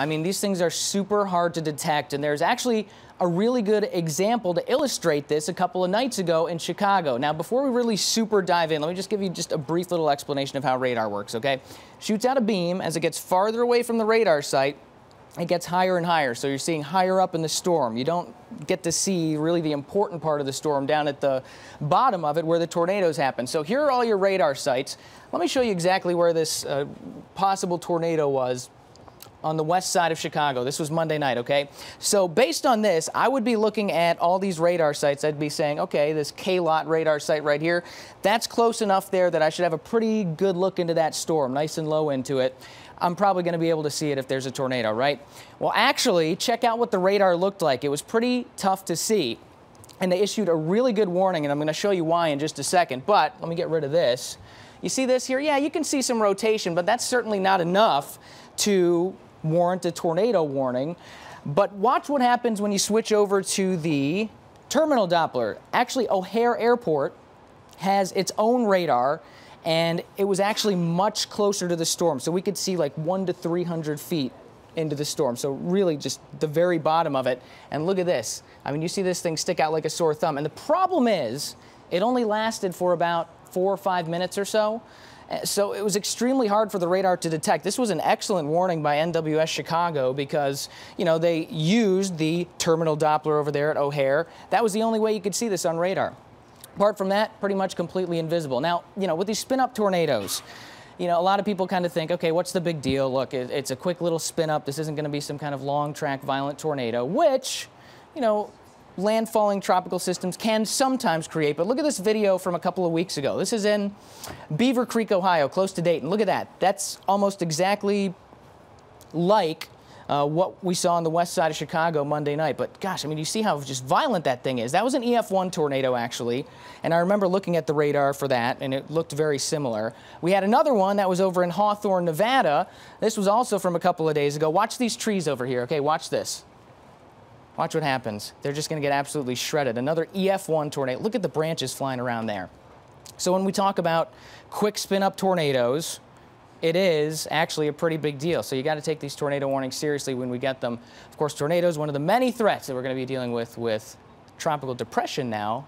I mean, these things are super hard to detect, and there's actually a really good example to illustrate this a couple of nights ago in Chicago. Now, before we really super dive in, let me just give you just a brief little explanation of how radar works, okay? Shoots out a beam. As it gets farther away from the radar site, it gets higher and higher. So you're seeing higher up in the storm. You don't get to see really the important part of the storm down at the bottom of it where the tornadoes happen. So here are all your radar sites. Let me show you exactly where this uh, possible tornado was on the west side of Chicago. This was Monday night, okay? So based on this, I would be looking at all these radar sites. I'd be saying, okay, this KLOT radar site right here, that's close enough there that I should have a pretty good look into that storm, nice and low into it. I'm probably going to be able to see it if there's a tornado, right? Well, actually, check out what the radar looked like. It was pretty tough to see. And they issued a really good warning, and I'm going to show you why in just a second. But let me get rid of this. You see this here? Yeah, you can see some rotation, but that's certainly not enough to warrant a tornado warning. But watch what happens when you switch over to the terminal Doppler. Actually, O'Hare Airport has its own radar, and it was actually much closer to the storm. So we could see like one to 300 feet into the storm. So really just the very bottom of it. And look at this. I mean, you see this thing stick out like a sore thumb. And the problem is, it only lasted for about four or five minutes or so. So it was extremely hard for the radar to detect. This was an excellent warning by NWS Chicago because, you know, they used the terminal Doppler over there at O'Hare. That was the only way you could see this on radar. Apart from that, pretty much completely invisible. Now, you know, with these spin-up tornadoes, you know, a lot of people kind of think, okay, what's the big deal? Look, it, it's a quick little spin up. This isn't going to be some kind of long track violent tornado, which, you know, landfalling tropical systems can sometimes create. But look at this video from a couple of weeks ago. This is in Beavercreek, Ohio, close to Dayton. Look at that. That's almost exactly like uh, what we saw on the west side of Chicago Monday night. But gosh, I mean, you see how just violent that thing is. That was an EF1 tornado, actually. And I remember looking at the radar for that, and it looked very similar. We had another one that was over in Hawthorne, Nevada. This was also from a couple of days ago. Watch these trees over here. Okay, watch this. Watch what happens. They're just going to get absolutely shredded. Another EF1 tornado. Look at the branches flying around there. So when we talk about quick spin-up tornadoes, it is actually a pretty big deal. So you got to take these tornado warnings seriously when we get them. Of course, tornadoes, one of the many threats that we're going to be dealing with with tropical depression now